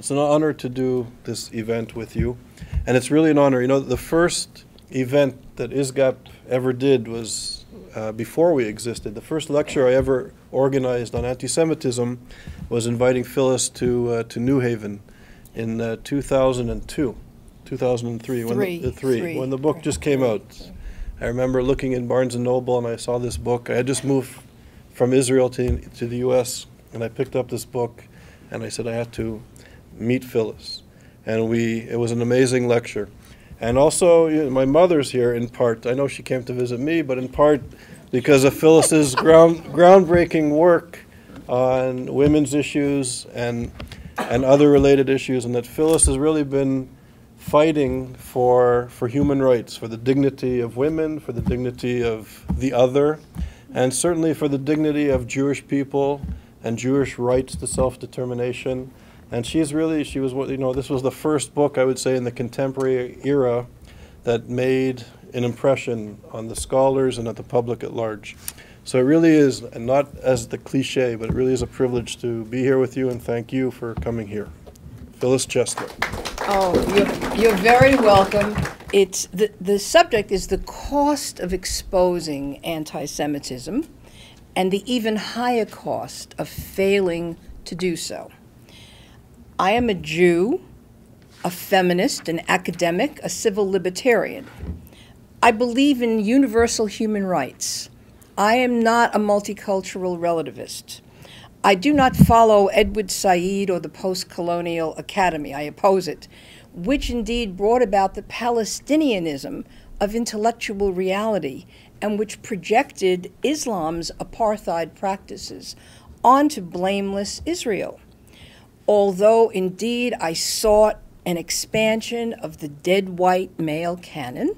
It's an honor to do this event with you. And it's really an honor. You know, the first event that ISGAP ever did was uh, before we existed. The first lecture I ever organized on anti Semitism was inviting Phyllis to, uh, to New Haven in uh, 2002, 2003, when Three, the, the three, three, when the book just came out. I remember looking in Barnes and Noble and I saw this book. I had just moved from Israel to, to the U.S. and I picked up this book and I said I had to meet Phyllis. And we, it was an amazing lecture. And also, you know, my mother's here in part. I know she came to visit me, but in part because of Phyllis's ground, groundbreaking work on women's issues and, and other related issues, and that Phyllis has really been fighting for, for human rights, for the dignity of women, for the dignity of the other, and certainly for the dignity of Jewish people and Jewish rights to self determination. And she's really, she was, what you know, this was the first book, I would say, in the contemporary era that made an impression on the scholars and at the public at large. So it really is, and not as the cliche, but it really is a privilege to be here with you and thank you for coming here. Phyllis Chesler. Oh, you're, you're very welcome. It's the, the subject is the cost of exposing anti Semitism and the even higher cost of failing to do so. I am a Jew, a feminist, an academic, a civil libertarian. I believe in universal human rights. I am not a multicultural relativist. I do not follow Edward Said or the post colonial academy. I oppose it, which indeed brought about the Palestinianism of intellectual reality and which projected Islam's apartheid practices onto blameless Israel. Although indeed I sought an expansion of the dead white male canon,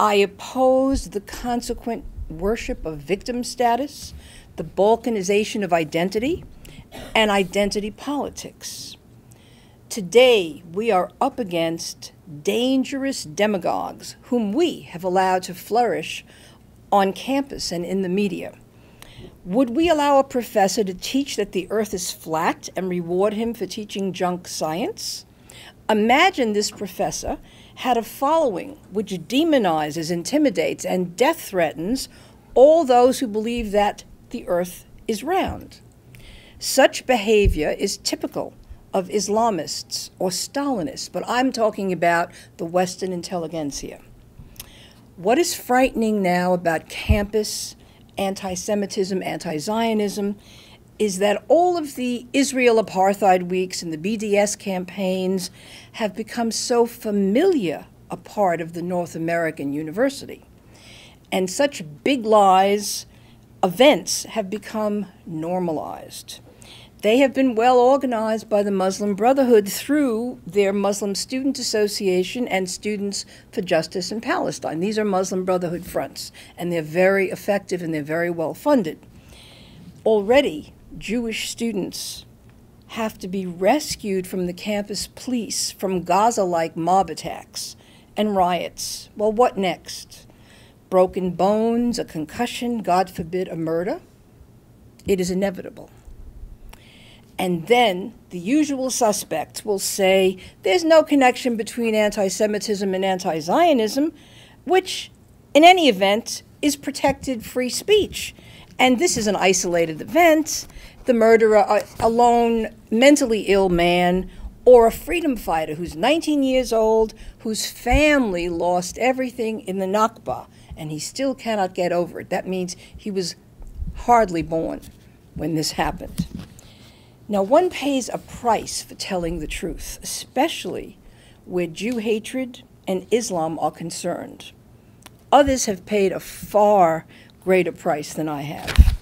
I opposed the consequent worship of victim status, the balkanization of identity, and identity politics. Today, we are up against dangerous demagogues whom we have allowed to flourish on campus and in the media. Would we allow a professor to teach that the earth is flat and reward him for teaching junk science? Imagine this professor had a following which demonizes, intimidates, and death threatens all those who believe that the earth is round. Such behavior is typical of Islamists or Stalinists, but I'm talking about the Western intelligentsia. What is frightening now about campus anti Semitism, anti Zionism, is that all of the Israel apartheid weeks and the BDS campaigns have become so familiar a part of the North American university. And such big lies events have become normalized. They have been well organized by the Muslim Brotherhood through their Muslim Student Association and Students for Justice in Palestine. These are Muslim Brotherhood fronts, and they're very effective and they're very well funded. Already, Jewish students have to be rescued from the campus police from Gaza like mob attacks and riots. Well, what next? Broken bones, a concussion, God forbid, a murder? It is inevitable. And then the usual suspects will say there's no connection between anti Semitism and anti Zionism, which, in any event, is protected free speech. And this is an isolated event. The murderer, a, lone mentally ill man, or a freedom fighter who's 19 years old, whose family lost everything in the Nakba, and he still cannot get over it. That means he was hardly born when this happened. Now, one pays a price for telling the truth, especially where Jew hatred and Islam are concerned. Others have paid a far greater price than I have.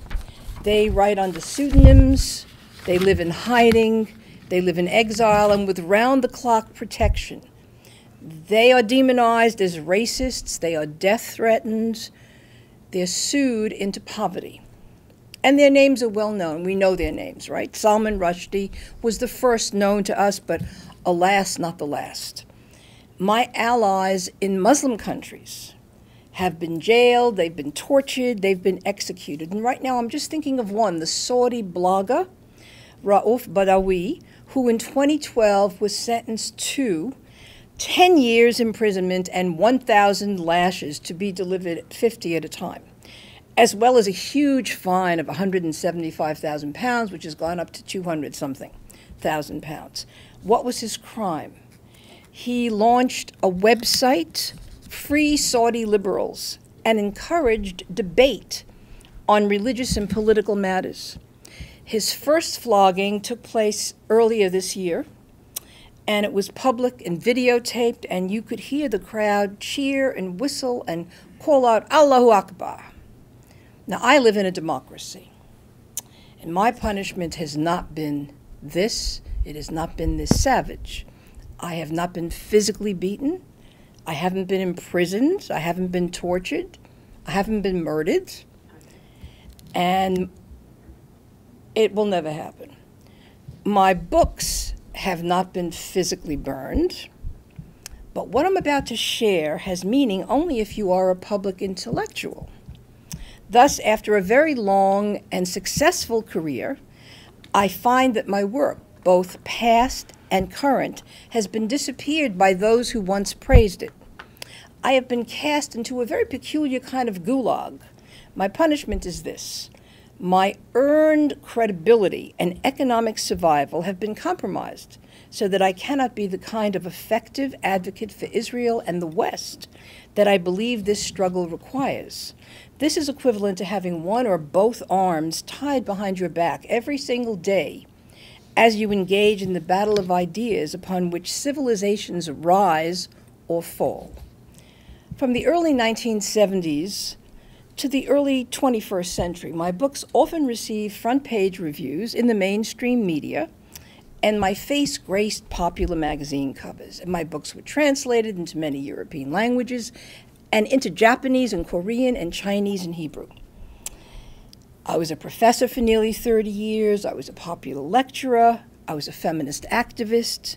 They write under pseudonyms, they live in hiding, they live in exile, and with round the clock protection. They are demonized as racists, they are death threatened, they're sued into poverty. And their names are well known. We know their names, right? Salman Rushdie was the first known to us, but alas, not the last. My allies in Muslim countries have been jailed, they've been tortured, they've been executed. And right now, I'm just thinking of one the Saudi blogger Raif Badawi, who in 2012 was sentenced to 10 years imprisonment and 1,000 lashes to be delivered at 50 at a time, as well as a huge fine of 175,000 pounds, which has gone up to 200 something thousand pounds. What was his crime? He launched a website, Free Saudi Liberals, and encouraged debate on religious and political matters. His first flogging took place earlier this year, and it was public and videotaped, and you could hear the crowd cheer and whistle and call out, Allahu Akbar. Now, I live in a democracy, and my punishment has not been this, it has not been this savage. I have not been physically beaten. I haven't been imprisoned. I haven't been tortured. I haven't been murdered. And it will never happen. My books have not been physically burned, but what I'm about to share has meaning only if you are a public intellectual. Thus, after a very long and successful career, I find that my work, both past and current, has been disappeared by those who once praised it. I have been cast into a very peculiar kind of gulag. My punishment is this my earned credibility and economic survival have been compromised so that I cannot be the kind of effective advocate for Israel and the West that I believe this struggle requires. This is equivalent to having one or both arms tied behind your back every single day as you engage in the battle of ideas upon which civilizations rise or fall. From the early 1970s to the early 21st century, my books often received front page reviews in the mainstream media, and my face graced popular magazine covers. And my books were translated into many European languages and into Japanese and Korean and Chinese and Hebrew. I was a professor for nearly 30 years, I was a popular lecturer, I was a feminist activist,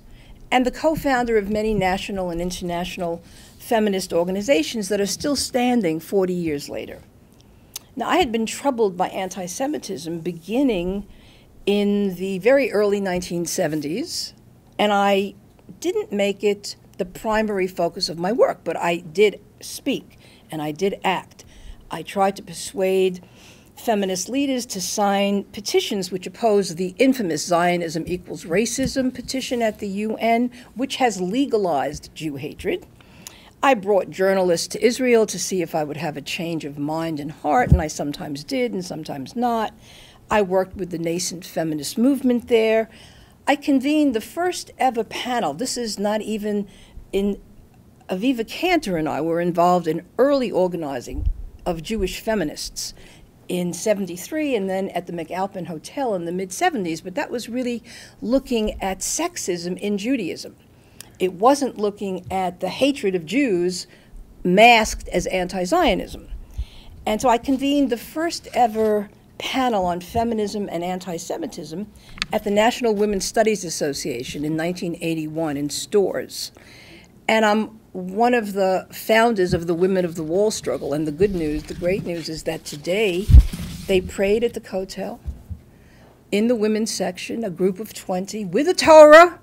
and the co founder of many national and international feminist organizations that are still standing 40 years later. Now, I had been troubled by anti Semitism beginning in the very early 1970s, and I didn't make it the primary focus of my work, but I did speak and I did act. I tried to persuade feminist leaders to sign petitions which oppose the infamous Zionism equals racism petition at the UN, which has legalized Jew hatred. I brought journalists to Israel to see if I would have a change of mind and heart, and I sometimes did and sometimes not. I worked with the nascent feminist movement there. I convened the first ever panel. This is not even in Aviva Cantor and I were involved in early organizing of Jewish feminists in 73 and then at the McAlpin Hotel in the mid 70s, but that was really looking at sexism in Judaism. It wasn't looking at the hatred of Jews masked as anti Zionism. And so I convened the first ever panel on feminism and anti Semitism at the National Women's Studies Association in 1981 in Storrs. And I'm one of the founders of the Women of the Wall struggle. And the good news, the great news, is that today they prayed at the Kotel in the women's section, a group of 20 with a Torah.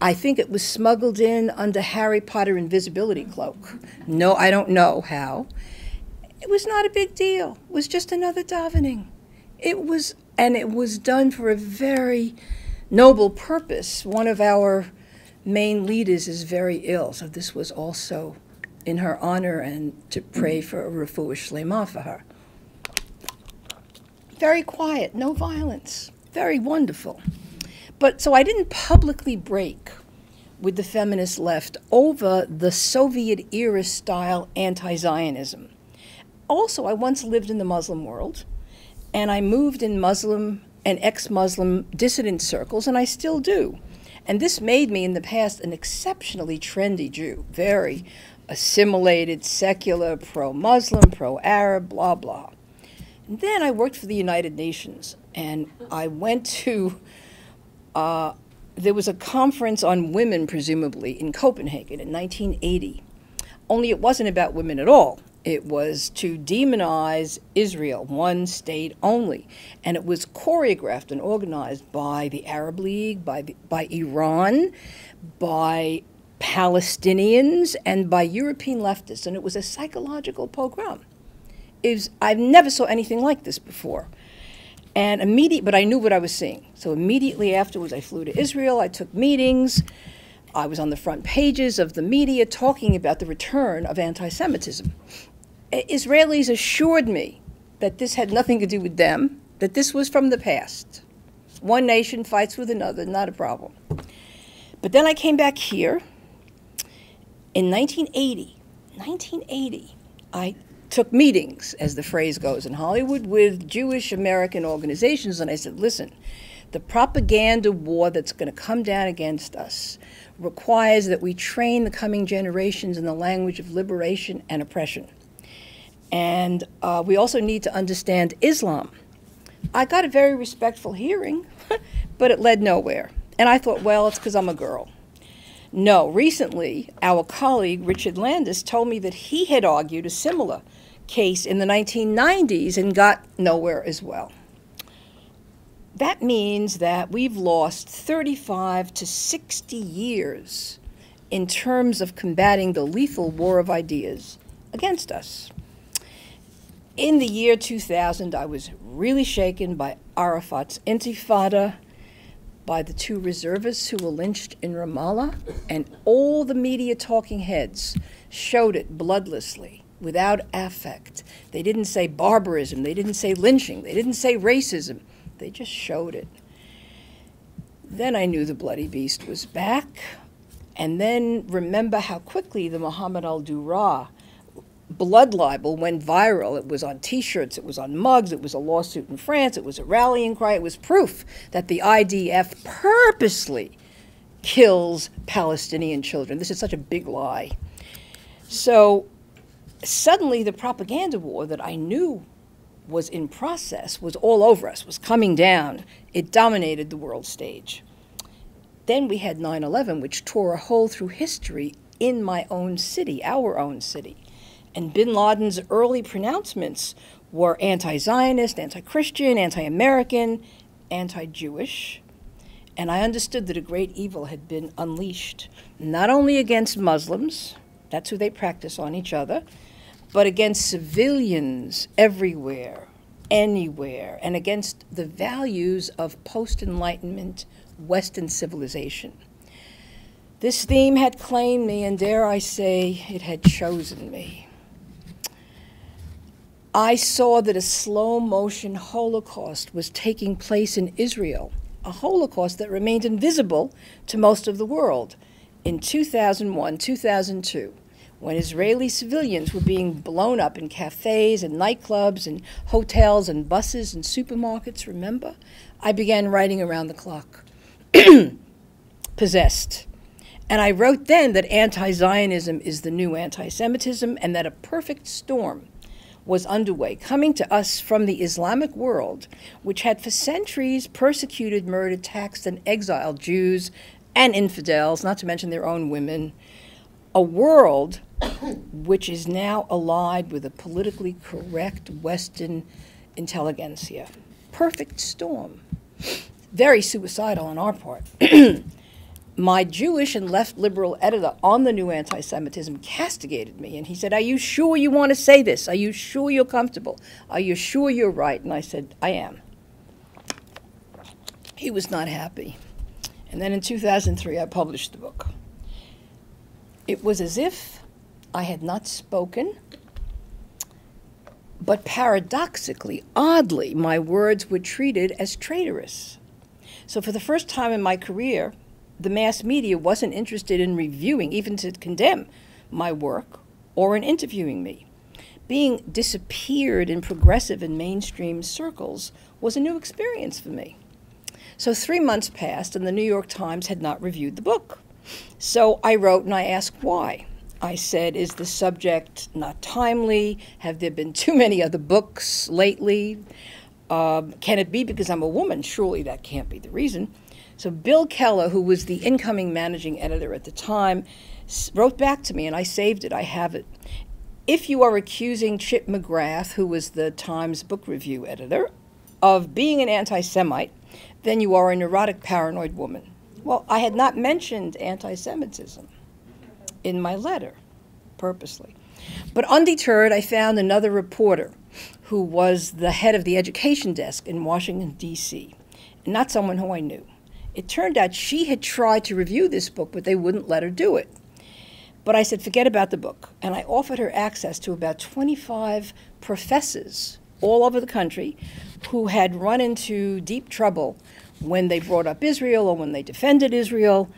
I think it was smuggled in under Harry Potter invisibility cloak. No, I don't know how. It was not a big deal. It was just another davening. It was, and it was done for a very noble purpose. One of our main leaders is very ill, so this was also in her honor and to pray for a refuah shlema for her. Very quiet, no violence, very wonderful. But so I didn't publicly break with the feminist left over the Soviet era style anti Zionism. Also, I once lived in the Muslim world, and I moved in Muslim and ex Muslim dissident circles, and I still do. And this made me in the past an exceptionally trendy Jew, very assimilated, secular, pro Muslim, pro Arab, blah, blah. And then I worked for the United Nations, and I went to, uh, there was a conference on women, presumably, in Copenhagen in 1980. Only it wasn't about women at all. It was to demonize Israel, one state only. And it was choreographed and organized by the Arab League, by, the, by Iran, by Palestinians, and by European leftists. And it was a psychological pogrom. Was, I've never saw anything like this before. And immediate, but I knew what I was seeing. So immediately afterwards, I flew to Israel. I took meetings. I was on the front pages of the media talking about the return of anti Semitism. Israelis assured me that this had nothing to do with them, that this was from the past. One nation fights with another, not a problem. But then I came back here in 1980. 1980, I took meetings, as the phrase goes, in Hollywood with Jewish American organizations, and I said, listen, the propaganda war that's going to come down against us requires that we train the coming generations in the language of liberation and oppression. And uh, we also need to understand Islam. I got a very respectful hearing, but it led nowhere. And I thought, well, it's because I'm a girl. No, recently, our colleague Richard Landes told me that he had argued a similar case in the 1990s and got nowhere as well. That means that we've lost 35 to 60 years in terms of combating the lethal war of ideas against us. In the year 2000, I was really shaken by Arafat's intifada, by the two reservists who were lynched in Ramallah, and all the media talking heads showed it bloodlessly, without affect. They didn't say barbarism, they didn't say lynching, they didn't say racism, they just showed it. Then I knew the bloody beast was back, and then remember how quickly the Muhammad al Dura blood libel went viral. It was on t shirts, it was on mugs, it was a lawsuit in France, it was a rallying cry, it was proof that the IDF purposely kills Palestinian children. This is such a big lie. So suddenly, the propaganda war that I knew was in process was all over us, was coming down. It dominated the world stage. Then we had 9 11, which tore a hole through history in my own city, our own city. And bin Laden's early pronouncements were anti Zionist, anti Christian, anti American, anti Jewish. And I understood that a great evil had been unleashed, not only against Muslims, that's who they practice on each other, but against civilians everywhere, anywhere, and against the values of post Enlightenment Western civilization. This theme had claimed me, and dare I say, it had chosen me. I saw that a slow motion Holocaust was taking place in Israel, a Holocaust that remained invisible to most of the world in 2001, 2002, when Israeli civilians were being blown up in cafes and nightclubs and hotels and buses and supermarkets, remember? I began writing around the clock. Possessed. And I wrote then that anti Zionism is the new anti Semitism and that a perfect storm was underway, coming to us from the Islamic world, which had for centuries persecuted, murdered, taxed, and exiled Jews and infidels, not to mention their own women. A world which is now allied with a politically correct Western intelligentsia. Perfect storm. Very suicidal on our part. my Jewish and left liberal editor on the new anti Semitism castigated me. And he said, Are you sure you want to say this? Are you sure you're comfortable? Are you sure you're right? And I said, I am. He was not happy. And then in 2003, I published the book. It was as if I had not spoken, but paradoxically, oddly, my words were treated as traitorous. So for the first time in my career, the mass media wasn't interested in reviewing, even to condemn my work or in interviewing me. Being disappeared in progressive and mainstream circles was a new experience for me. So three months passed, and the New York Times had not reviewed the book. So I wrote and I asked why. I said, Is the subject not timely? Have there been too many other books lately? Um, can it be because I'm a woman? Surely that can't be the reason. So Bill Keller, who was the incoming managing editor at the time, wrote back to me, and I saved it. I have it. if you are accusing Chip McGrath, who was the Times book review editor, of being an anti Semite, then you are a neurotic, paranoid woman. Well, I had not mentioned anti Semitism in my letter, purposely. But undeterred, I found another reporter who was the head of the education desk in Washington, D.C., not someone who I knew. It turned out she had tried to review this book, but they wouldn't let her do it. But I said, forget about the book. And I offered her access to about 25 professors all over the country who had run into deep trouble when they brought up Israel or when they defended Israel.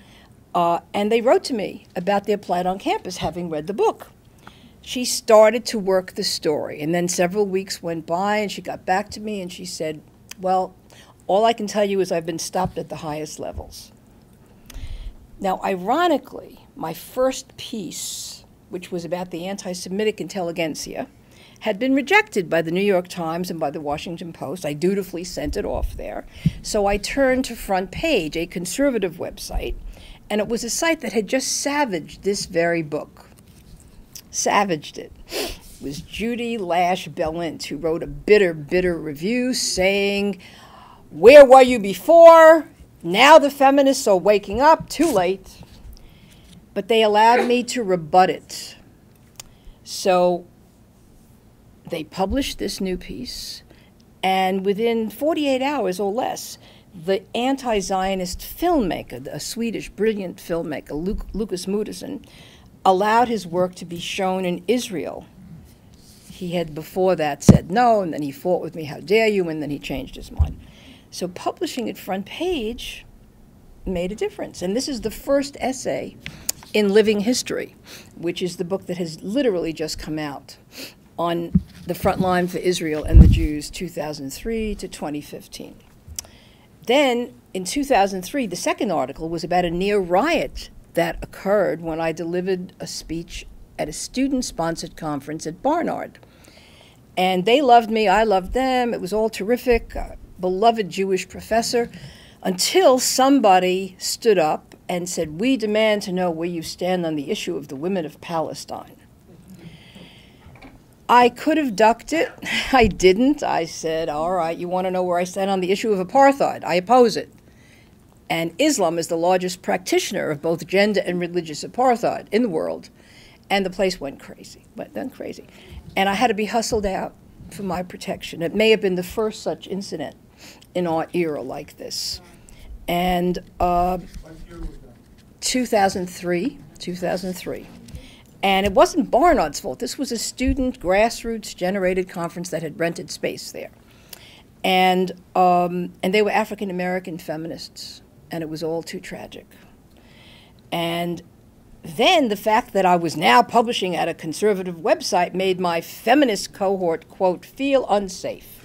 Uh, and they wrote to me about their plight on campus, having read the book. She started to work the story, and then several weeks went by, and she got back to me and she said, Well, all I can tell you is I've been stopped at the highest levels. Now, ironically, my first piece, which was about the anti Semitic intelligentsia, had been rejected by the New York Times and by the Washington Post. I dutifully sent it off there. So I turned to Front Page, a conservative website, and it was a site that had just savaged this very book. Savaged it. It was Judy Lash Balint who wrote a bitter, bitter review saying, Where were you before? Now the feminists are waking up, too late. But they allowed me to rebut it. So they published this new piece, and within 48 hours or less, the anti Zionist filmmaker, a Swedish brilliant filmmaker, Luke, Lukas Moodysson, allowed his work to be shown in Israel. He had before that said no, and then he fought with me, how dare you, and then he changed his mind. So publishing it front page made a difference. And this is the first essay in Living History, which is the book that has literally just come out on the front line for Israel and the Jews 2003 to 2015. Then in 2003, the second article was about a near riot that occurred when I delivered a speech at a student sponsored conference at Barnard. And they loved me, I loved them, it was all terrific. A beloved Jewish professor until somebody stood up and said, We demand to know where you stand on the issue of the women of Palestine. I could have ducked it. I didn't. I said, All right, you want to know where I stand on the issue of apartheid? I oppose it. And Islam is the largest practitioner of both gender and religious apartheid in the world. And the place went crazy, went then crazy. And I had to be hustled out for my protection. It may have been the first such incident in our era like this. And uh, 2003, 2003. And it wasn't Barnard's fault. This was a student grassroots generated conference that had rented space there. And, um, and they were African American feminists, and it was all too tragic. And then the fact that I was now publishing at a conservative website made my feminist cohort, quote, feel unsafe.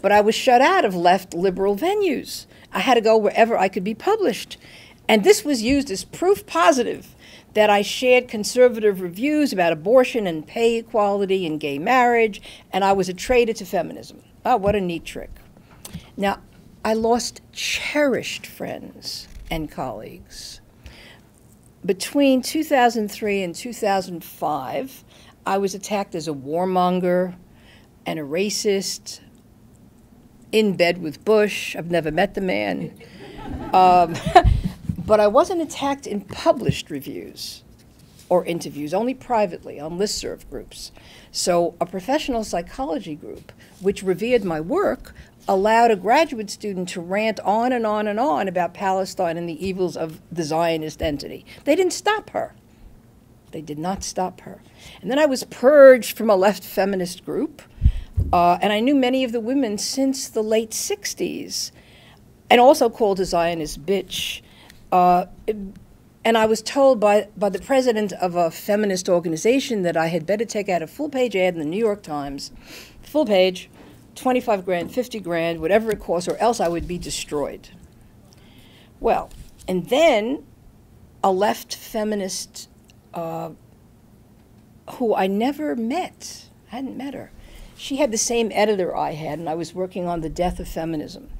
But I was shut out of left liberal venues. I had to go wherever I could be published. And this was used as proof positive that I shared conservative reviews about abortion and pay equality and gay marriage, and I was a traitor to feminism. Oh, what a neat trick. Now, I lost cherished friends and colleagues. Between 2003 and 2005, I was attacked as a warmonger and a racist, in bed with Bush. I've never met the man. Um, But I wasn't attacked in published reviews or interviews, only privately on listserv groups. So a professional psychology group, which revered my work, allowed a graduate student to rant on and on and on about Palestine and the evils of the Zionist entity. They didn't stop her. They did not stop her. And then I was purged from a left feminist group, uh, and I knew many of the women since the late 60s, and also called a Zionist bitch uh, and I was told by, by the president of a feminist organization that I had better take out a full page ad in the New York Times, full page, 25 grand, 50 grand, whatever it costs, or else I would be destroyed. Well, and then a left feminist uh, who I never met, I hadn't met her. She had the same editor I had, and I was working on the death of feminism.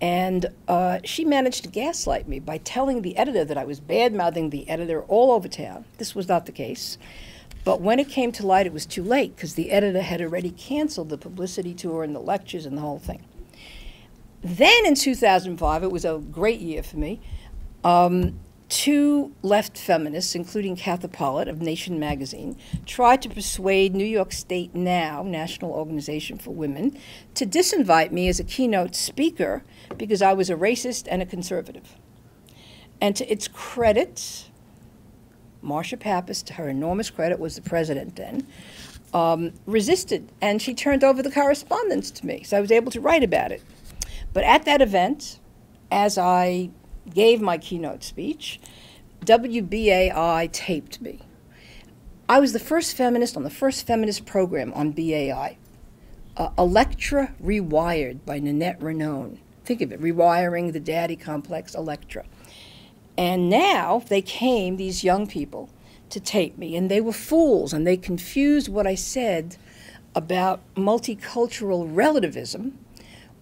And uh, she managed to gaslight me by telling the editor that I was bad mouthing the editor all over town. This was not the case. But when it came to light, it was too late because the editor had already canceled the publicity tour and the lectures and the whole thing. Then in 2005, it was a great year for me. Um, two left feminists, including Katha Pollitt of Nation magazine, tried to persuade New York State Now, National Organization for Women, to disinvite me as a keynote speaker because I was a racist and a conservative. And to its credit, Marcia Pappas, to her enormous credit, was the president then, um, resisted, and she turned over the correspondence to me, so I was able to write about it. But at that event, as I gave my keynote speech, WBAI taped me. I was the first feminist on the first feminist program on BAI. Uh, Electra Rewired by Nanette Rainone. Think of it, rewiring the daddy complex, Electra. And now they came, these young people, to tape me, and they were fools, and they confused what I said about multicultural relativism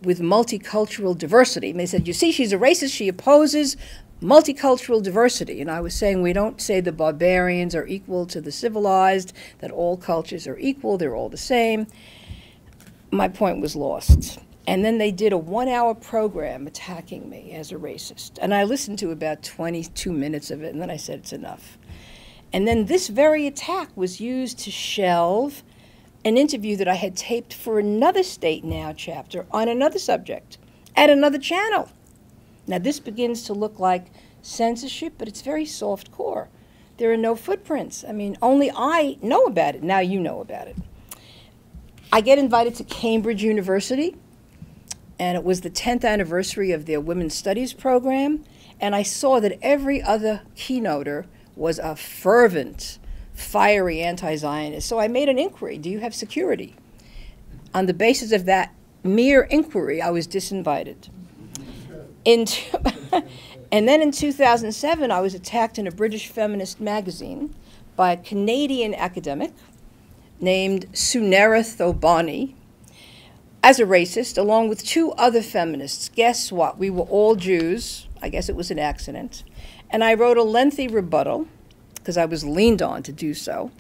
with multicultural diversity. And they said, You see, she's a racist, she opposes multicultural diversity. And I was saying we don't say the barbarians are equal to the civilized, that all cultures are equal, they're all the same. My point was lost. And then they did a one hour program attacking me as a racist. And I listened to about 22 minutes of it, and then I said, It's enough. And then this very attack was used to shelve an interview that I had taped for another State Now chapter on another subject at another channel. Now, this begins to look like censorship, but it's very soft core. There are no footprints. I mean, only I know about it. Now you know about it. I get invited to Cambridge University, and it was the 10th anniversary of their Women's Studies program, and I saw that every other keynoter was a fervent fiery anti Zionist. So I made an inquiry do you have security? On the basis of that mere inquiry, I was disinvited. In and then in 2007, I was attacked in a British feminist magazine by a Canadian academic named Sunera Thobani as a racist, along with two other feminists. Guess what? We were all Jews. I guess it was an accident. And I wrote a lengthy rebuttal because I was leaned on to do so.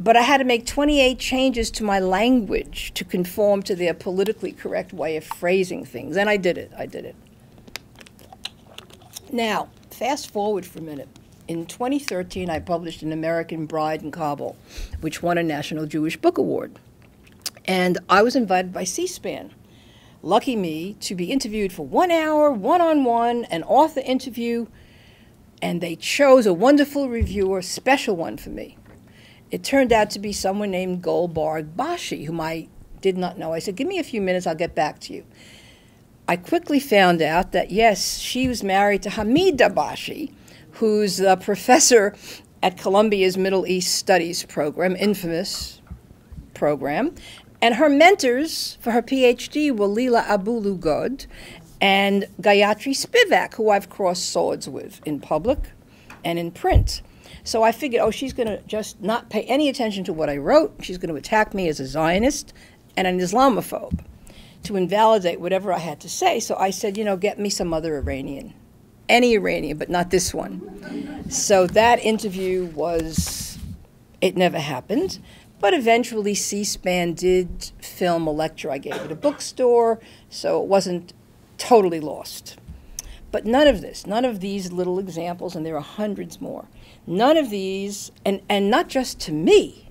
But I had to make 28 changes to my language to conform to their politically correct way of phrasing things. And I did it. I did it. Now, fast forward for a minute. In 2013, I published An American Bride in Kabul, which won a National Jewish Book Award. And I was invited by C SPAN, lucky me, to be interviewed for one hour, one on one, an author interview and they chose a wonderful reviewer, special one for me. It turned out to be someone named Golbarg Bashi, whom I did not know. I said, Give me a few minutes, I'll get back to you. I quickly found out that, yes, she was married to Hamid Dabashi, who's a professor at Columbia's Middle East Studies program, infamous program. And her mentors for her PhD were Lila Abu-Lughod and Gayatri Spivak, who I've crossed swords with in public and in print. So I figured, oh, she's going to just not pay any attention to what I wrote. She's going to attack me as a Zionist and an Islamophobe to invalidate whatever I had to say. So I said, you know, get me some other Iranian. Any Iranian, but not this one. So that interview was, it never happened. But eventually, C SPAN did film a lecture I gave at a bookstore, so it wasn't totally lost. But none of this, none of these little examples, and there are hundreds more, none of these, and, and not just to me.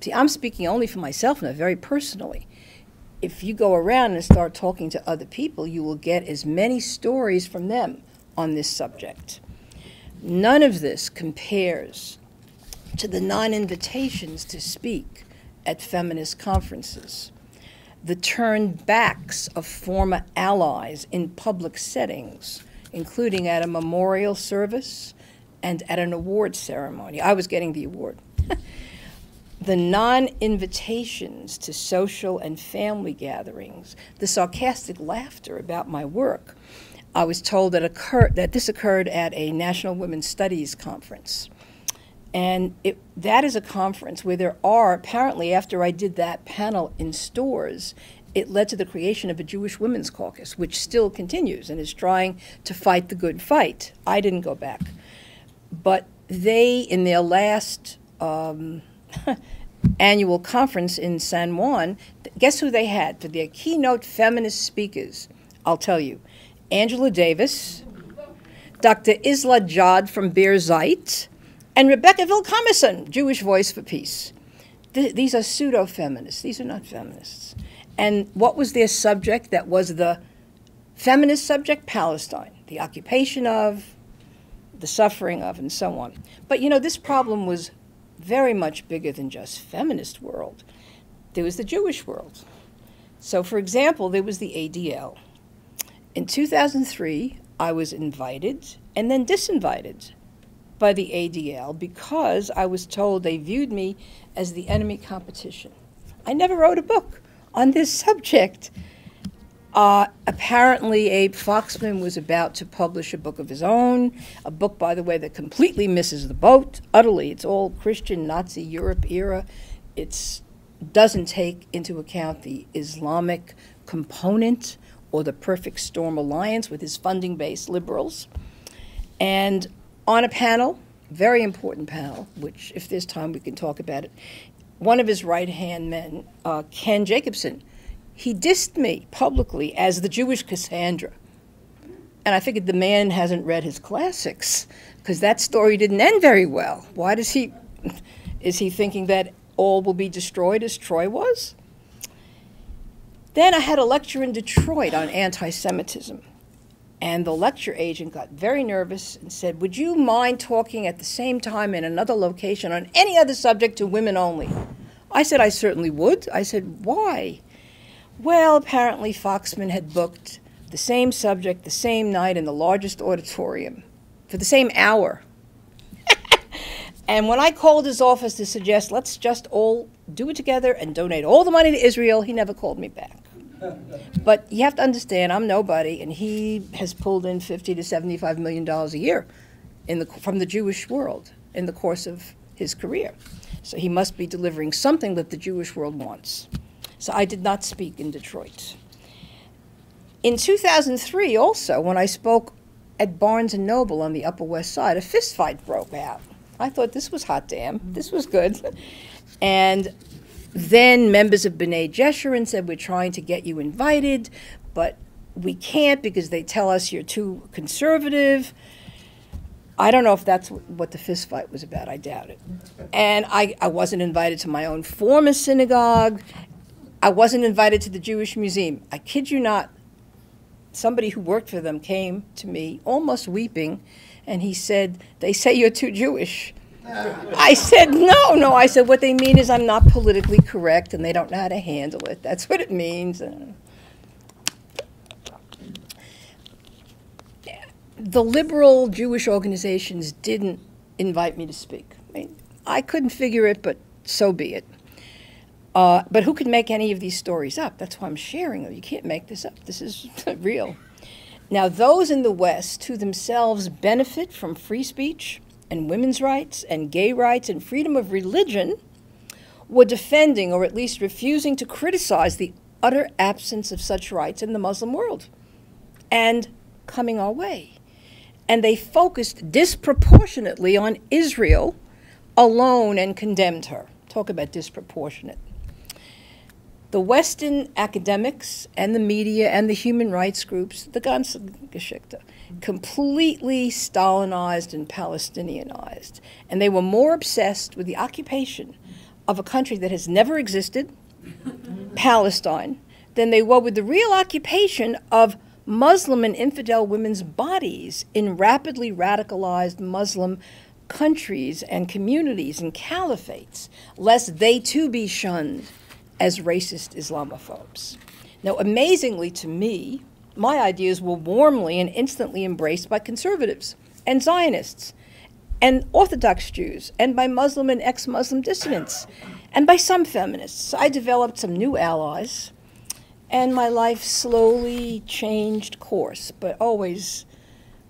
See, I'm speaking only for myself now, very personally. If you go around and start talking to other people, you will get as many stories from them on this subject. None of this compares to the non invitations to speak at feminist conferences the turned backs of former allies in public settings, including at a memorial service and at an award ceremony. I was getting the award. the non invitations to social and family gatherings, the sarcastic laughter about my work. I was told that, occur- that this occurred at a National Women's Studies conference. And it, that is a conference where there are, apparently, after I did that panel in Storrs, it led to the creation of a Jewish Women's Caucus, which still continues and is trying to fight the good fight. I didn't go back. But they, in their last um, annual conference in San Juan, guess who they had for their keynote feminist speakers? I'll tell you Angela Davis, Dr. Islah Jad from Birzeit, and Rebecca Vilkomerson, Jewish Voice for Peace. Th- these are pseudo feminists, these are not feminists. And what was their subject that was the feminist subject? Palestine, the occupation of, the suffering of, and so on. But you know, this problem was very much bigger than just feminist world. There was the Jewish world. So, for example, there was the ADL. In 2003, I was invited and then disinvited by the ADL because I was told they viewed me as the enemy competition. I never wrote a book on this subject. Uh, apparently, Abe Foxman was about to publish a book of his own, a book, by the way, that completely misses the boat, utterly. It's all Christian Nazi Europe era. It doesn't take into account the Islamic component or the Perfect Storm Alliance with his funding based liberals. And on a panel, very important panel, which, if there's time, we can talk about it, one of his right hand men, uh, Ken Jacobson, he dissed me publicly as the Jewish Cassandra. And I figured the man hasn't read his classics because that story didn't end very well. Why does he, is he thinking that all will be destroyed as Troy was? Then I had a lecture in Detroit on anti Semitism. And the lecture agent got very nervous and said, Would you mind talking at the same time in another location on any other subject to women only? I said, I certainly would. I said, Why? Well, apparently Foxman had booked the same subject the same night in the largest auditorium for the same hour. and when I called his office to suggest let's just all do it together and donate all the money to Israel, he never called me back. But you have to understand, I'm nobody, and he has pulled in 50 to 75 million dollars a year in the, from the Jewish world in the course of his career. So he must be delivering something that the Jewish world wants. So I did not speak in Detroit. In 2003, also, when I spoke at Barnes and Noble on the Upper West Side, a fistfight broke out. I thought this was hot damn. This was good. And then members of B'nai Jeshurun said, We're trying to get you invited, but we can't because they tell us you're too conservative. I don't know if that's what the fistfight was about. I doubt it. And I, I wasn't invited to my own former synagogue. I wasn't invited to the Jewish Museum. I kid you not. Somebody who worked for them came to me, almost weeping, and he said, They say you're too Jewish. I said, No, no. I said, What they mean is I'm not politically correct and they don't know how to handle it. That's what it means. The liberal Jewish organizations didn't invite me to speak. I, mean, I couldn't figure it, but so be it. Uh, but who could make any of these stories up? That's why I'm sharing them. You can't make this up. This is real. Now, those in the West who themselves benefit from free speech and women's rights and gay rights and freedom of religion were defending or at least refusing to criticize the utter absence of such rights in the Muslim world and coming our way. And they focused disproportionately on Israel alone and condemned her. Talk about disproportionate the Western academics and the media and the human rights groups, the Ganzgeschichte, completely Stalinized and Palestinianized. And they were more obsessed with the occupation of a country that has never existed, Palestine, than they were with the real occupation of Muslim and infidel women's bodies in rapidly radicalized Muslim countries and communities and caliphates, lest they too be shunned as racist Islamophobes. Now, amazingly to me, my ideas were warmly and instantly embraced by conservatives and Zionists and Orthodox Jews and by Muslim and ex Muslim dissidents and by some feminists. I developed some new allies, and my life slowly changed course, but always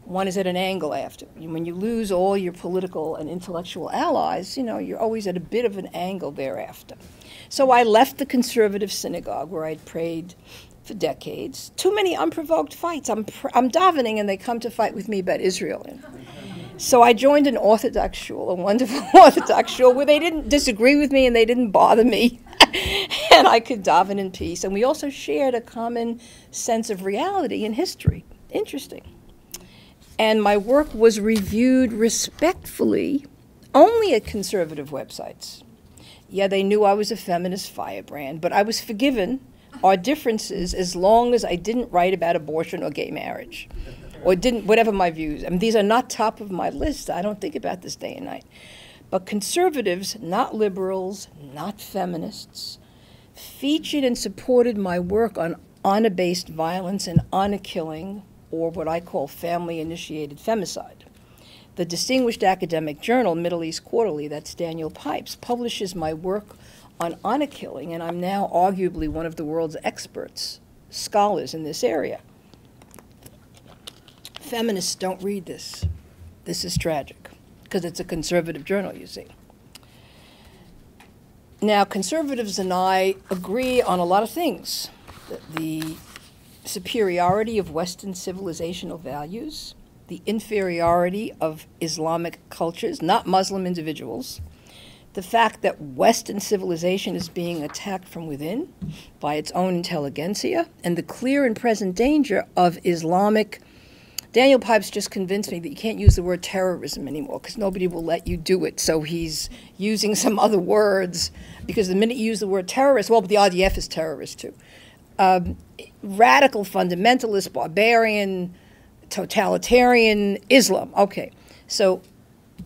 one is at an angle after. When you lose all your political and intellectual allies, you know, you're always at a bit of an angle thereafter. So I left the conservative synagogue where I'd prayed for decades. Too many unprovoked fights. I'm, I'm davening and they come to fight with me about Israel. So I joined an Orthodox shul, a wonderful Orthodox shul, where they didn't disagree with me and they didn't bother me. and I could daven in peace. And we also shared a common sense of reality and history. Interesting. And my work was reviewed respectfully only at conservative websites. Yeah, they knew I was a feminist firebrand, but I was forgiven our differences as long as I didn't write about abortion or gay marriage or didn't, whatever my views. I mean, these are not top of my list. I don't think about this day and night. But conservatives, not liberals, not feminists, featured and supported my work on honor based violence and honor killing, or what I call family initiated femicide. The distinguished academic journal, Middle East Quarterly, that's Daniel Pipes, publishes my work on honor killing, and I'm now arguably one of the world's experts, scholars in this area feminists don't read this. This is tragic because it's a conservative journal, you see. Now, conservatives and I agree on a lot of things the superiority of Western civilizational values, the inferiority of Islamic cultures, not Muslim individuals, the fact that Western civilization is being attacked from within by its own intelligentsia, and the clear and present danger of Islamic Daniel Pipes just convinced me that you can't use the word terrorism anymore because nobody will let you do it. So he's using some other words because the minute you use the word terrorist, well, but the IDF is terrorist too. Um, radical fundamentalist, barbarian, totalitarian Islam. Okay, so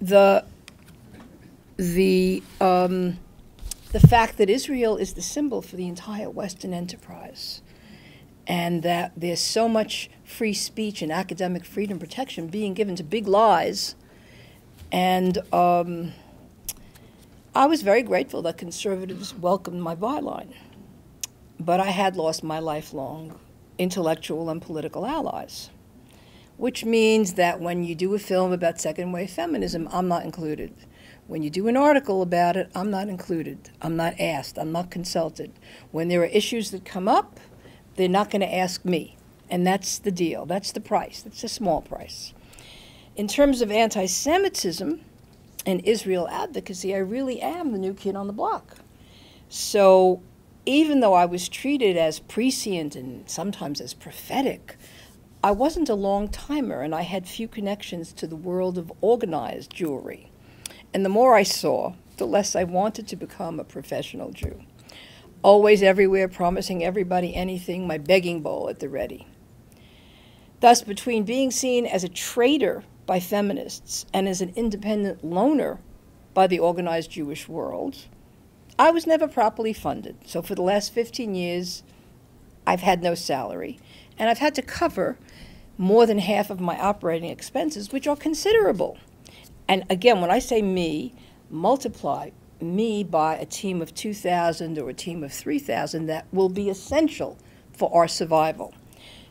the the um, the fact that Israel is the symbol for the entire Western enterprise and that there's so much free speech and academic freedom protection being given to big lies. And um, I was very grateful that conservatives welcomed my byline. But I had lost my lifelong intellectual and political allies, which means that when you do a film about second wave feminism, I'm not included. When you do an article about it, I'm not included. I'm not asked. I'm not consulted. When there are issues that come up, they're not going to ask me. And that's the deal. That's the price. That's a small price. In terms of anti Semitism and Israel advocacy, I really am the new kid on the block. So even though I was treated as prescient and sometimes as prophetic, I wasn't a long timer and I had few connections to the world of organized Jewry. And the more I saw, the less I wanted to become a professional Jew always everywhere, promising everybody anything, my begging bowl at the ready. Thus, between being seen as a traitor by feminists and as an independent loner by the organized Jewish world, I was never properly funded. So, for the last 15 years, I've had no salary, and I've had to cover more than half of my operating expenses, which are considerable. And again, when I say me, multiply me by a team of 2,000 or a team of 3,000 that will be essential for our survival.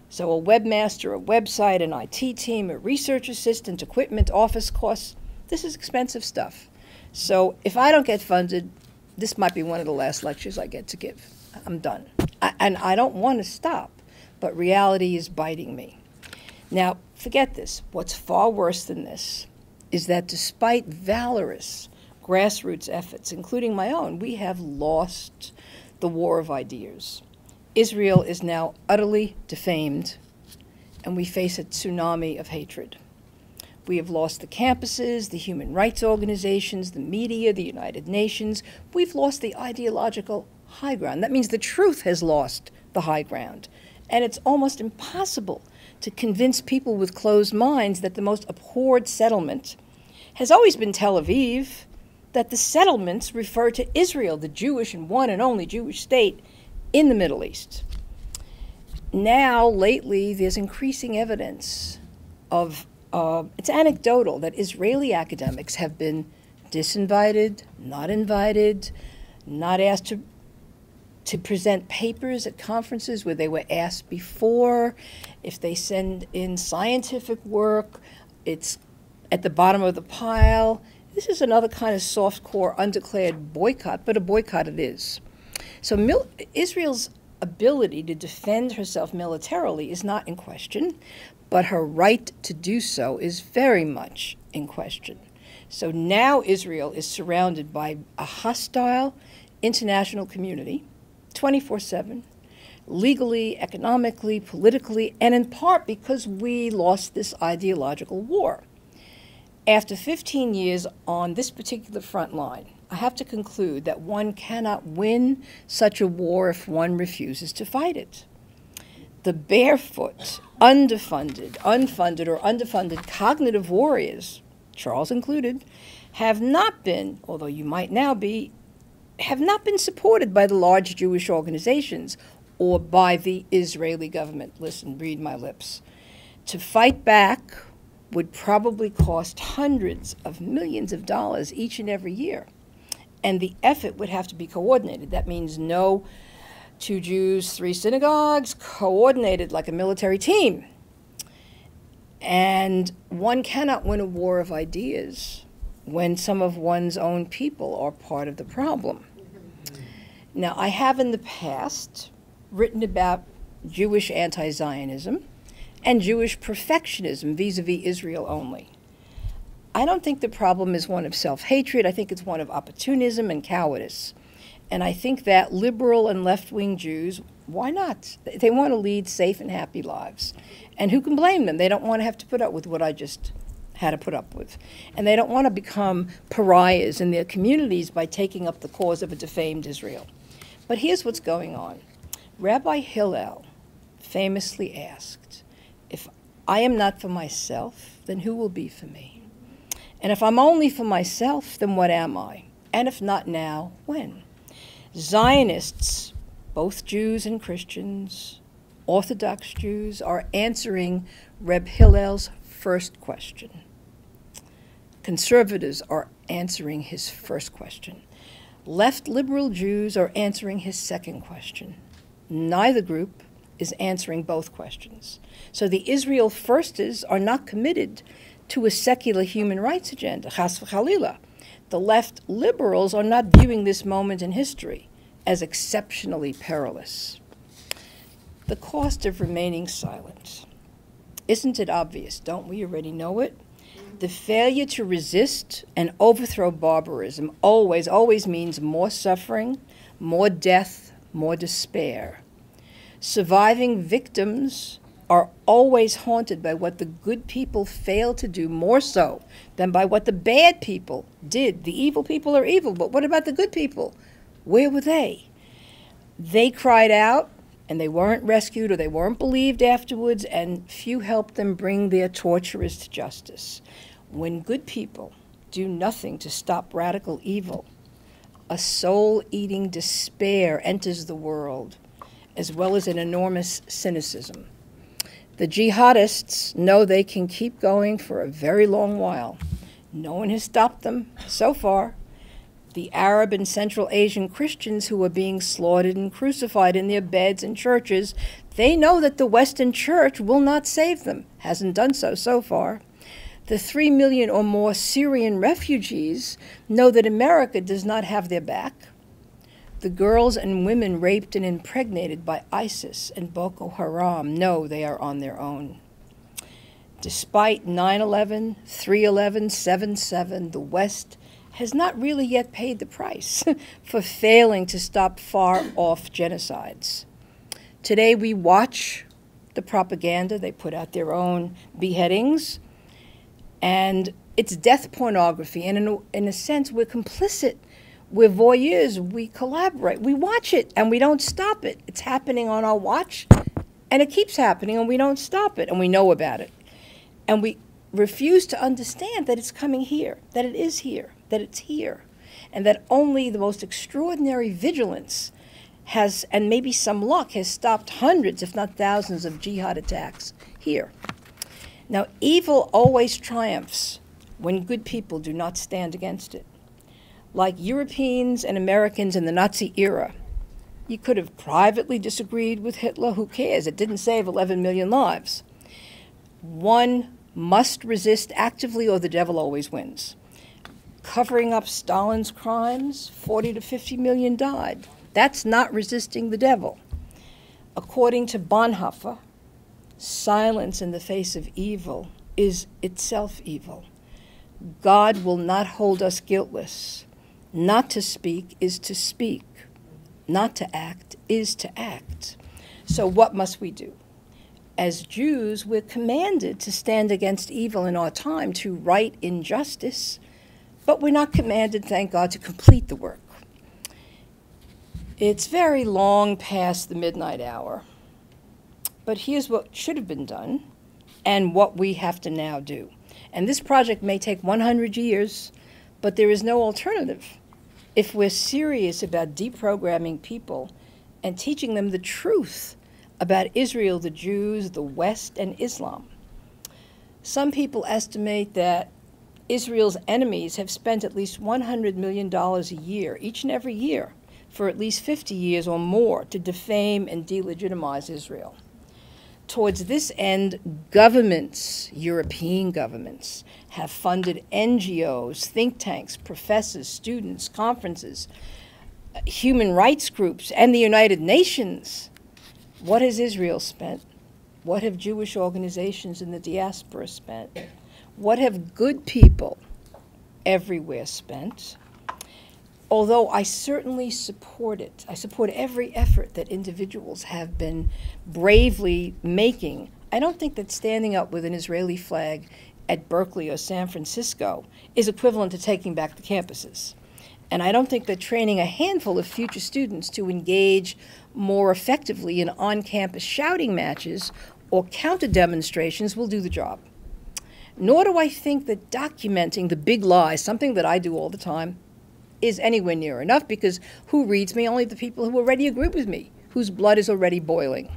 So, a webmaster, a website, an IT team, a research assistant, equipment, office costs this is expensive stuff. So, if I don't get funded, this might be one of the last lectures I get to give. I'm done. I, and I don't want to stop, but reality is biting me. Now, forget this. What's far worse than this is that despite valorous grassroots efforts, including my own, we have lost the war of ideas. Israel is now utterly defamed, and we face a tsunami of hatred. We have lost the campuses, the human rights organizations, the media, the United Nations. We've lost the ideological high ground. That means the truth has lost the high ground. And it's almost impossible to convince people with closed minds that the most abhorred settlement has always been Tel Aviv that the settlements refer to Israel, the Jewish and one and only Jewish state in the Middle East. Now, lately, there's increasing evidence of, uh, it's anecdotal, that Israeli academics have been disinvited, not invited, not asked to, to present papers at conferences where they were asked before. If they send in scientific work, it's at the bottom of the pile. This is another kind of soft core undeclared boycott, but a boycott it is. So mil- Israel's ability to defend herself militarily is not in question, but her right to do so is very much in question. So now Israel is surrounded by a hostile international community 24 7, legally, economically, politically, and in part because we lost this ideological war. After 15 years on this particular front line, I have to conclude that one cannot win such a war if one refuses to fight it. The barefoot, underfunded, unfunded, or underfunded cognitive warriors, Charles included, have not been, although you might now be, have not been supported by the large Jewish organizations or by the Israeli government. Listen, read my lips. To fight back would probably cost hundreds of millions of dollars each and every year. And the effort would have to be coordinated. That means no two Jews, three synagogues, coordinated like a military team. And one cannot win a war of ideas when some of one's own people are part of the problem. Now, I have in the past written about Jewish anti Zionism and Jewish perfectionism vis a vis Israel only. I don't think the problem is one of self hatred, I think it's one of opportunism and cowardice. And I think that liberal and left wing Jews, why not? They want to lead safe and happy lives. And who can blame them? They don't want to have to put up with what I just had to put up with. And they don't want to become pariahs in their communities by taking up the cause of a defamed Israel. But here's what's going on Rabbi Hillel famously asked, If I am not for myself, then who will be for me? And if I'm only for myself, then what am I? And if not now, when? Zionists, both Jews and Christians, Orthodox Jews, are answering Reb Hillel's first question. Conservatives are answering his first question. Left liberal Jews are answering his second question. Neither group is answering both questions. So the Israel firsters are not committed to a secular human rights agenda, chas v'chalila. The left liberals are not viewing this moment in history as exceptionally perilous. The cost of remaining silent. Isn't it obvious? Don't we already know it? The failure to resist and overthrow barbarism always, always means more suffering, more death, more despair. Surviving victims are always haunted by what the good people fail to do more so than by what the bad people did. The evil people are evil, but what about the good people? Where were they? They cried out and they weren't rescued or they weren't believed afterwards, and few helped them bring their torturers to justice. When good people do nothing to stop radical evil, a soul eating despair enters the world, as well as an enormous cynicism. The jihadists know they can keep going for a very long while. No one has stopped them so far. The Arab and Central Asian Christians who are being slaughtered and crucified in their beds and churches, they know that the Western Church will not save them, hasn't done so so far. The three million or more Syrian refugees know that America does not have their back the girls and women raped and impregnated by ISIS and Boko Haram know they are on their own. Despite 9 11, 3 11, 7 7, the West has not really yet paid the price for failing to stop far off genocides. Today we watch the propaganda, they put out their own beheadings, and it's death pornography, and in a, in a sense, we're complicit we're voyeurs. We collaborate. We watch it and we don't stop it. It's happening on our watch and it keeps happening and we don't stop it and we know about it. And we refuse to understand that it's coming here, that it is here, that it's here, and that only the most extraordinary vigilance has, and maybe some luck, has stopped hundreds, if not thousands, of jihad attacks here. Now, evil always triumphs when good people do not stand against it like Europeans and Americans in the Nazi era. You could have privately disagreed with Hitler, who cares? It didn't save 11 million lives. One must resist actively, or the devil always wins. Covering up Stalin's crimes, 40 to 50 million died. That's not resisting the devil. According to Bonhoeffer, silence in the face of evil is itself evil. God will not hold us guiltless. Not to speak is to speak. Not to act is to act. So, what must we do? As Jews, we're commanded to stand against evil in our time, to right injustice, but we're not commanded, thank God, to complete the work. It's very long past the midnight hour. But here's what should have been done and what we have to now do. And this project may take 100 years, but there is no alternative if we're serious about deprogramming people and teaching them the truth about Israel, the Jews, the West, and Islam. Some people estimate that Israel's enemies have spent at least $100 million a year, each and every year, for at least 50 years or more to defame and delegitimize Israel. Towards this end, governments, European governments, have funded NGOs, think tanks, professors, students, conferences, human rights groups, and the United Nations. What has Israel spent? What have Jewish organizations in the diaspora spent? What have good people everywhere spent? although I certainly support it, I support every effort that individuals have been bravely making. I don't think that standing up with an Israeli flag at Berkeley or San Francisco is equivalent to taking back the campuses. And I don't think that training a handful of future students to engage more effectively in on campus shouting matches or counter demonstrations will do the job. Nor do I think that documenting the big lies, something that I do all the time, is anywhere near enough because who reads me? Only the people who already agree with me, whose blood is already boiling.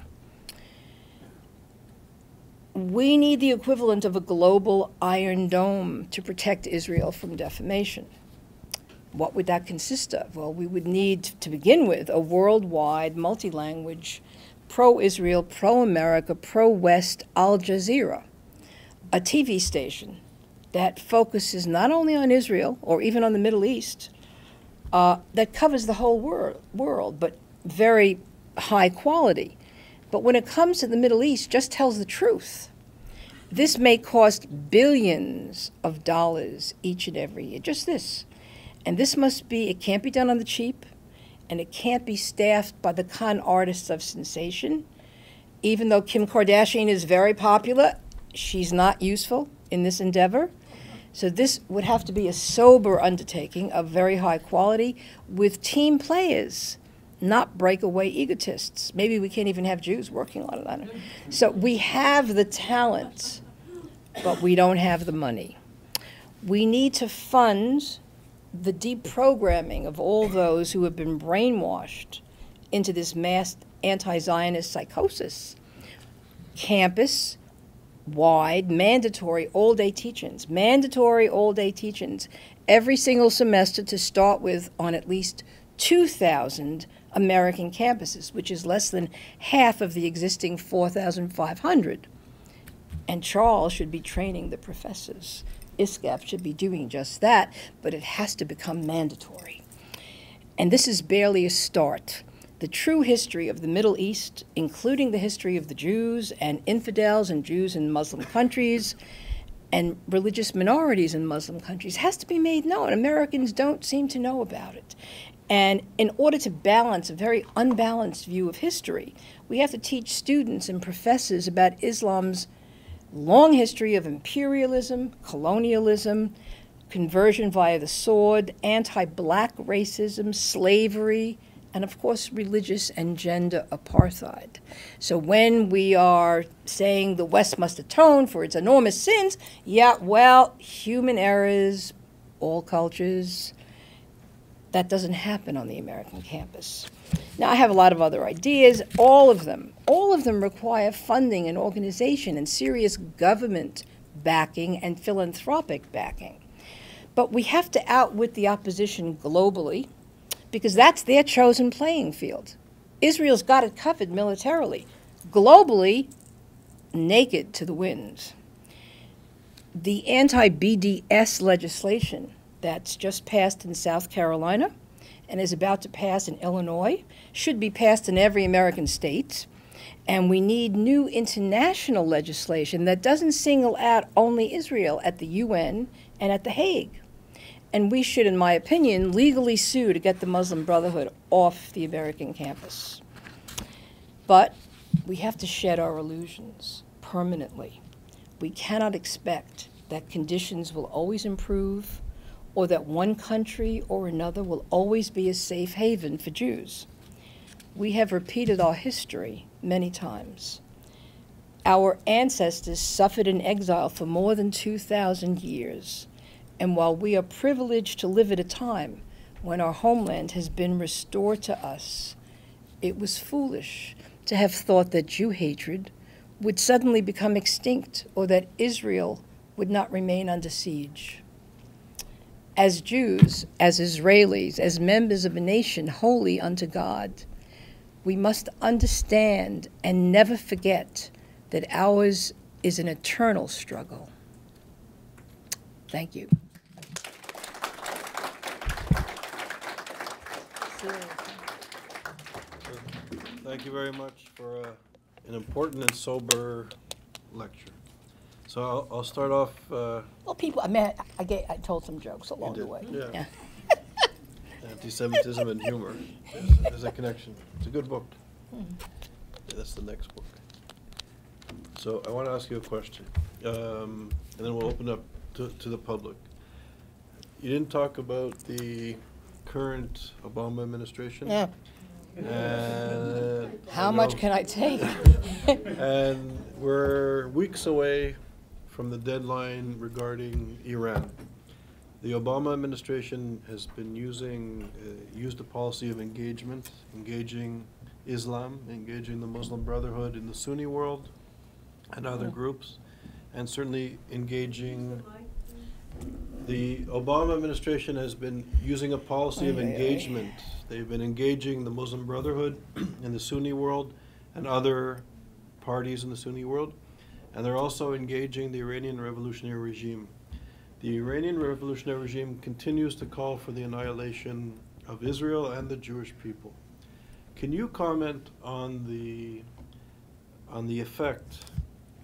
We need the equivalent of a global iron dome to protect Israel from defamation. What would that consist of? Well, we would need, to begin with, a worldwide, multi language, pro Israel, pro America, pro West Al Jazeera, a TV station that focuses not only on Israel or even on the Middle East, uh, that covers the whole wor- world, but very high quality. But when it comes to the Middle East, just tells the truth. This may cost billions of dollars each and every year, just this. And this must be, it can't be done on the cheap, and it can't be staffed by the con artists of sensation. Even though Kim Kardashian is very popular, she's not useful in this endeavor. So this would have to be a sober undertaking of very high quality with team players, not breakaway egotists. Maybe we can't even have Jews working on it. So we have the talent, but we don't have the money. We need to fund the deprogramming of all those who have been brainwashed into this mass anti-Zionist psychosis. Campus wide, mandatory all day teachings, mandatory all day teachings every single semester to start with on at least 2,000 American campuses, which is less than half of the existing 4,500. And Charles should be training the professors. ISGAP should be doing just that, but it has to become mandatory. And this is barely a start the true history of the Middle East, including the history of the Jews and infidels and Jews in Muslim countries and religious minorities in Muslim countries, has to be made known. Americans don't seem to know about it. And in order to balance a very unbalanced view of history, we have to teach students and professors about Islam's long history of imperialism, colonialism, conversion via the sword, anti black racism, slavery, and of course, religious and gender apartheid. So when we are saying the West must atone for its enormous sins, yeah, well, human errors, all cultures, that doesn't happen on the American campus. Now, I have a lot of other ideas. All of them, all of them require funding and organization and serious government backing and philanthropic backing. But we have to outwit the opposition globally because that's their chosen playing field. Israel's got it covered militarily. Globally, naked to the winds. The anti BDS legislation that's just passed in South Carolina and is about to pass in Illinois should be passed in every American state. And we need new international legislation that doesn't single out only Israel at the UN and at The Hague. And we should, in my opinion, legally sue to get the Muslim Brotherhood off the American campus. But we have to shed our illusions permanently. We cannot expect that conditions will always improve or that one country or another will always be a safe haven for Jews. We have repeated our history many times. Our ancestors suffered in exile for more than 2,000 years, and while we are privileged to live at a time when our homeland has been restored to us, it was foolish to have thought that Jew hatred would suddenly become extinct or that Israel would not remain under siege. As Jews, as Israelis, as members of a nation holy unto God, we must understand and never forget that ours is an eternal struggle. Thank you. Thank you very much for uh, an important and sober lecture. So I'll, I'll start off, uh, Well, people, I mean, I, gave, I told some jokes along the way. yeah. Yeah. anti-Semitism and humor. There's, there's a connection. It's a good book. Yeah, That's the next book. So I want to ask you a question, um, and then we'll open up to, to the public. You didn't talk about the current Obama administration. Yeah. And How much can I take? And we're weeks away from the deadline regarding Iran. The Obama administration has been using, uh, used a policy of engagement, engaging Islam, engaging the Muslim Brotherhood in the Sunni world and other groups, and certainly engaging. The Obama administration has been using a policy of engagement. They've been engaging the Muslim Brotherhood in the Sunni world and other parties in the Sunni world, and they're also engaging the Iranian revolutionary regime. The Iranian revolutionary regime continues to call for the annihilation of Israel and the Jewish people. Can you comment on the on the effect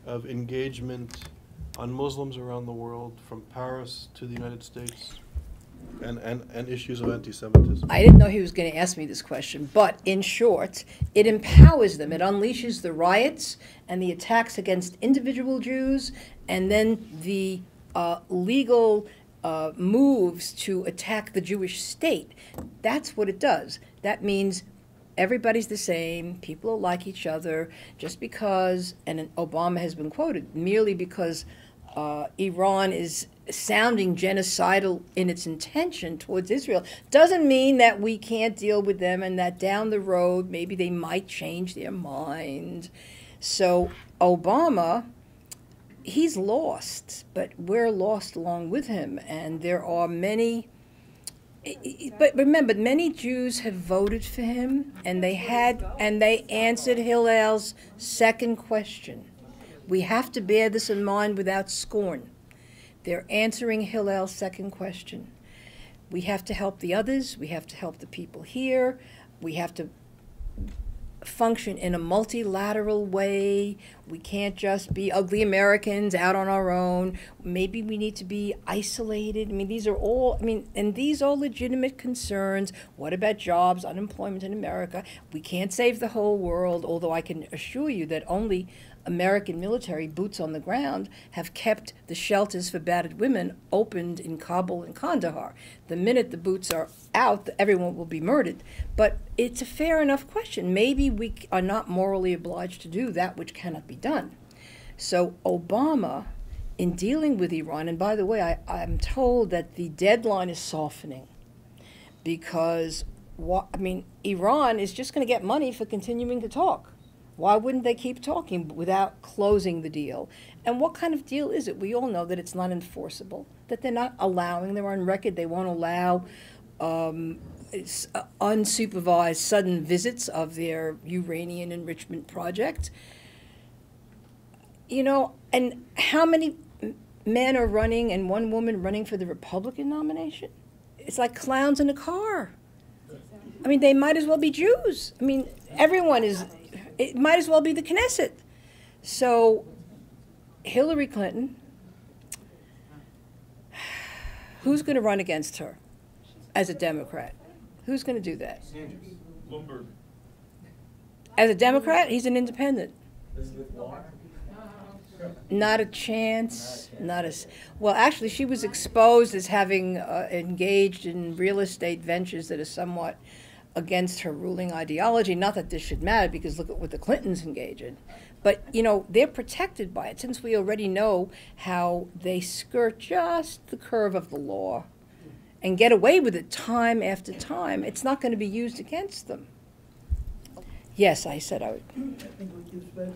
of engagement on Muslims around the world from Paris to the United States and, and, and issues of anti-Semitism? I didn't know he was going to ask me this question, but in short, it empowers them. It unleashes the riots and the attacks against individual Jews, and then the uh, legal uh, moves to attack the Jewish state. That's what it does. That means everybody's the same, people are like each other, just because, and Obama has been quoted, merely because uh, Iran is sounding genocidal in its intention towards Israel doesn't mean that we can't deal with them and that down the road maybe they might change their mind. So Obama, he's lost, but we're lost along with him, and there are many. But remember, many Jews have voted for him, and they had, and they answered Hillel's second question. We have to bear this in mind without scorn. They're answering Hillel's second question. We have to help the others. We have to help the people here. We have to function in a multilateral way. We can't just be ugly Americans out on our own. Maybe we need to be isolated. I mean, these are all, I mean, and these are legitimate concerns. What about jobs, unemployment in America? We can't save the whole world, although I can assure you that only American military boots on the ground have kept the shelters for battered women opened in Kabul and Kandahar. The minute the boots are out, everyone will be murdered. But it's a fair enough question. Maybe we are not morally obliged to do that which cannot be done. So Obama, in dealing with Iran, and by the way, I, I'm told that the deadline is softening because, I mean, Iran is just going to get money for continuing to talk. Why wouldn't they keep talking without closing the deal? And what kind of deal is it? We all know that it's not enforceable, that they're not allowing, they're on record, they won't allow um, uh, unsupervised sudden visits of their uranium enrichment project. You know, and how many men are running and one woman running for the Republican nomination? It's like clowns in a car. I mean, they might as well be Jews. I mean, everyone is It might as well be the Knesset. So, Hillary Clinton, who's going to run against her as a Democrat? Who's going to do that? Sanders. Bloomberg. As a Democrat, he's an independent. Not a chance. Not a. Well, actually, she was exposed as having uh, engaged in real estate ventures that are somewhat against her ruling ideology. Not that this should matter, because look at what the Clintons engage in. But you know, they're protected by it since we already know how they skirt just the curve of the law and get away with it time after time. It's not going to be used against them. Yes, I said I would. I think you've spent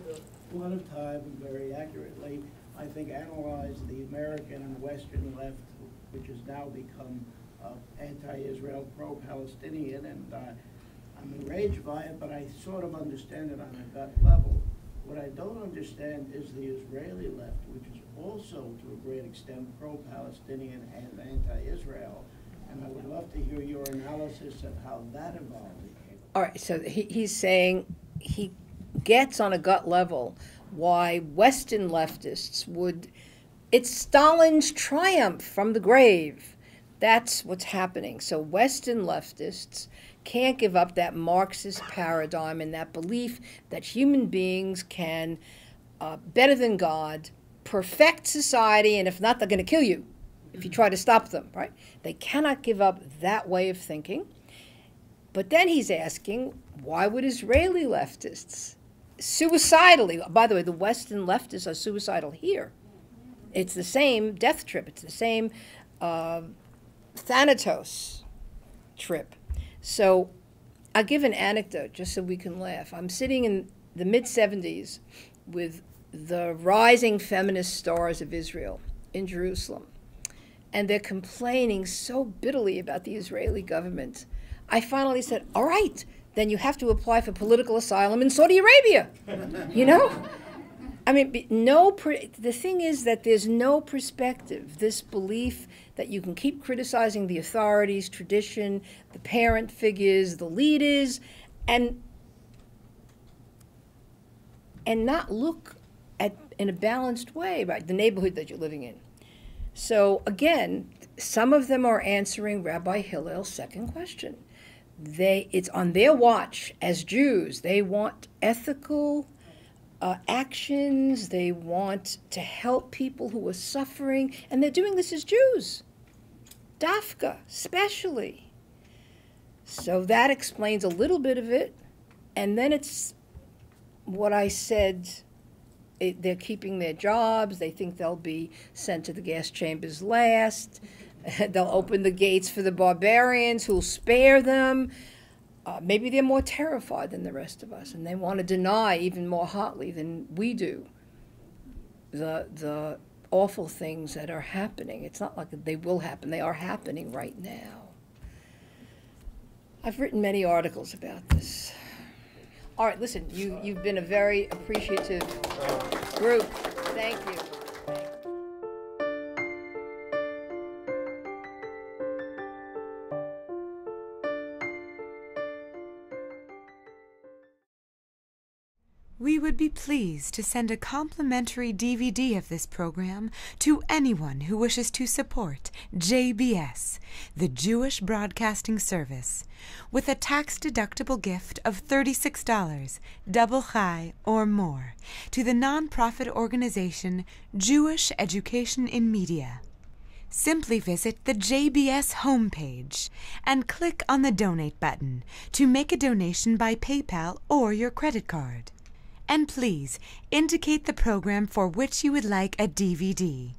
a lot of time very accurately, I think, analyze the American and Western left, which has now become anti-Israel, pro-Palestinian, and uh, I'm enraged by it, but I sort of understand it on a gut level. What I don't understand is the Israeli left, which is also to a great extent pro-Palestinian and anti-Israel. And I would love to hear your analysis of how that evolved. All right, so he, he's saying he gets on a gut level why Western leftists would. It's Stalin's triumph from the grave. That's what's happening. So Western leftists can't give up that Marxist paradigm and that belief that human beings can, uh, better than God, perfect society, and if not, they're going to kill you if you try to stop them, right? They cannot give up that way of thinking. But then he's asking, why would Israeli leftists suicidally, by the way, the Western leftists are suicidal here. It's the same death trip, it's the same uh, Thanatos trip. So I'll give an anecdote just so we can laugh. I'm sitting in the mid 70s with the rising feminist stars of Israel in Jerusalem, and they're complaining so bitterly about the Israeli government. I finally said, All right, then you have to apply for political asylum in Saudi Arabia. you know? I mean, no. The thing is that there's no perspective. This belief that you can keep criticizing the authorities, tradition, the parent figures, the leaders, and and not look at in a balanced way the neighborhood that you're living in. So again, some of them are answering Rabbi Hillel's second question. They it's on their watch as Jews. They want ethical uh, actions. They want to help people who are suffering, and they're doing this as Jews. Dafka, especially. So that explains a little bit of it, and then it's what I said. It, they're keeping their jobs. They think they'll be sent to the gas chambers last. they'll open the gates for the barbarians who'll spare them. Uh, maybe they're more terrified than the rest of us, and they want to deny even more hotly than we do the the awful things that are happening. It's not like they will happen; they are happening right now. I've written many articles about this. All right, listen, you you've been a very appreciative group. Thank you. Would be pleased to send a complimentary DVD of this program to anyone who wishes to support JBS, the Jewish Broadcasting Service, with a tax deductible gift of $36, double chai or more, to the nonprofit organization Jewish Education in Media. Simply visit the JBS homepage and click on the donate button to make a donation by PayPal or your credit card. And please indicate the program for which you would like a DVD.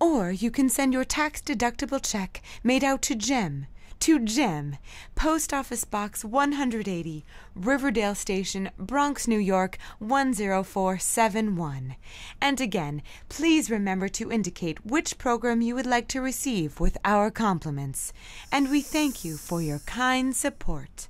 Or you can send your tax deductible check made out to Jem, to Jem, Post Office Box 180, Riverdale Station, Bronx, New York 10471. And again, please remember to indicate which program you would like to receive with our compliments. And we thank you for your kind support.